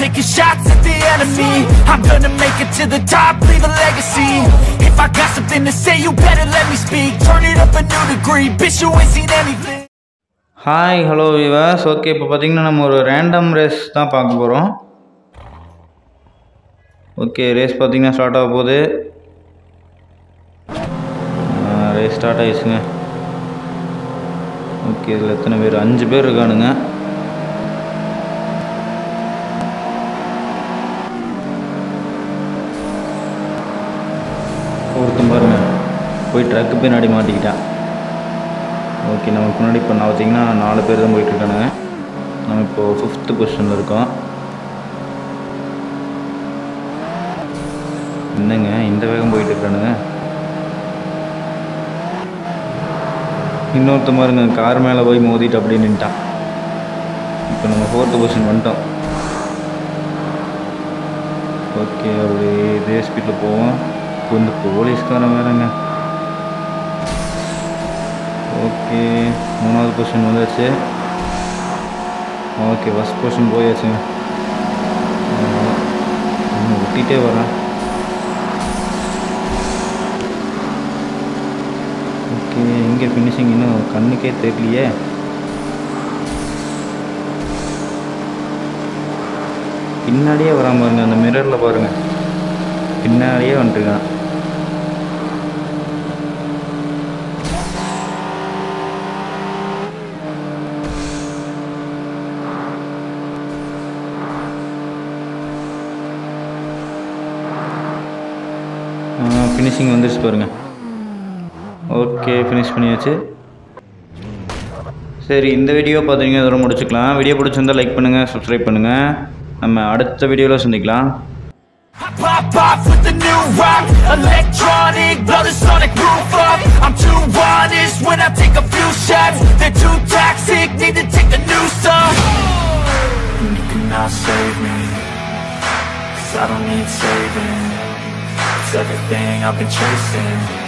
taking shots at the enemy. I'm gonna make it to the top, leave a legacy. If I got something to say, you better let me speak. Turn it up a new degree, bitch, you ain't seen anything. Hi hello Vilas okay இப்போ பார்த்தீங்கன்னா நம்ம ஒரு random race தான் பார்க்க போகிறோம் okay race பார்த்தீங்கன்னா start ஆக போகுது ரேஸ் ஸ்டார்ட் ஆயிடுச்சுங்க ஓகே இதில் எத்தனை பேர் அஞ்சு பேர் இருக்கானுங்க ஒருத்தன் பாருங்க. போய் ட்ரக்கு பின்னாடி மாட்டிக்கிட்டான் ஓகே நமக்கு முன்னாடி இப்போ நான் பார்த்தீங்கன்னா நாலு பேர் தான் போயிட்டுருக்கானுங்க நம்ம இப்போது ஃபிஃப்த்து பொசிஷனில் இருக்கோம். என்னங்க இந்த வேகம் போயிட்டு இருக்கானுங்க. இன்னொருத்தன் பாருங்க கார் மேலே போய் மோதிட்டு அப்படியே நின்ட்டான் இப்போ நம்ம ஃபோர்த்து பொசிஷன் வந்துட்டோம். ஓகே அப்படியே இதே ஸ்பீடில் போவோம். இந்த போலீஸ்காரன் வேறங்க. ஓகே மூணாவது பொசிஷன் வந்தாச்சு. ஓகே ஃபஸ்ட் கொஷின் போயாச்சுங்க. இன்னும் ஒட்டிகிட்டே வரேன். ஓகே எங்கே ஃபினிஷிங் இன்னும் கண்ணுக்கே தெரியலையே. பின்னாடியே வரான் பாருங்கள் அந்த மிரரில் பாருங்கள் பின்னாடியே வந்துட்டுருக்கான் ஃபினிஷிங் வந்துருச்சு பாருங்கள் ஓகே ஃபினிஷ் பண்ணியாச்சு சரி இந்த வீடியோ பார்த்தீங்கன்னா இதோட முடிச்சுக்கலாம் வீடியோ பிடிச்சிருந்தால் லைக் பண்ணுங்கள் சப்ஸ்கிரைப் பண்ணுங்கள் நம்ம அடுத்த வீடியோவில் சந்திக்கலாம் pop off with the new rock Electronic, blow the sonic roof up I'm too honest when I take a few shots They're too toxic, need to take a new song You cannot save me Cause I don't need saving everything I've been chasing